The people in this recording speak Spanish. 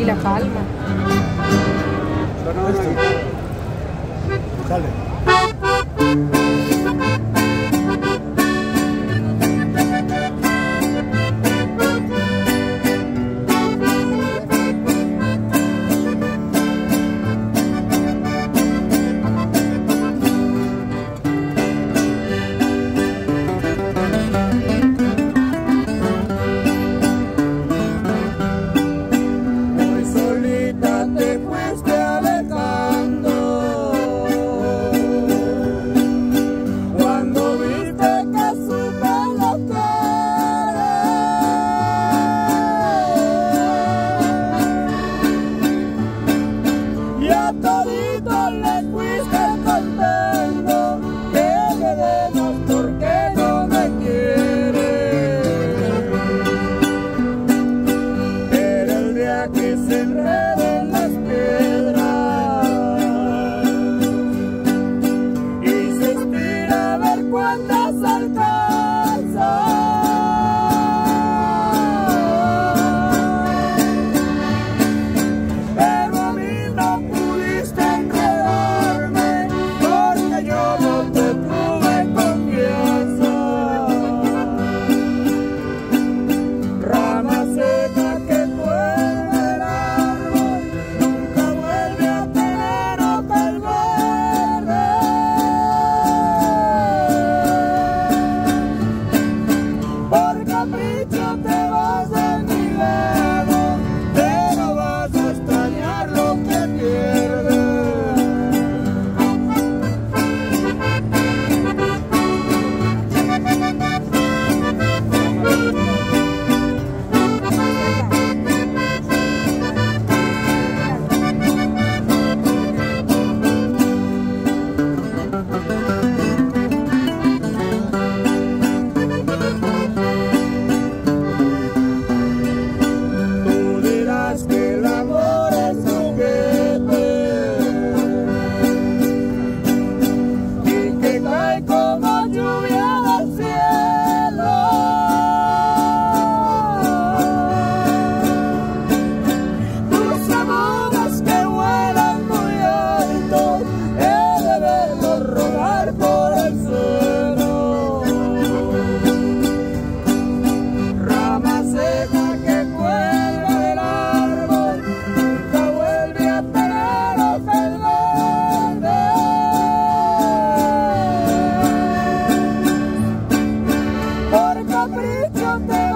Y la palma. Sale. Reach up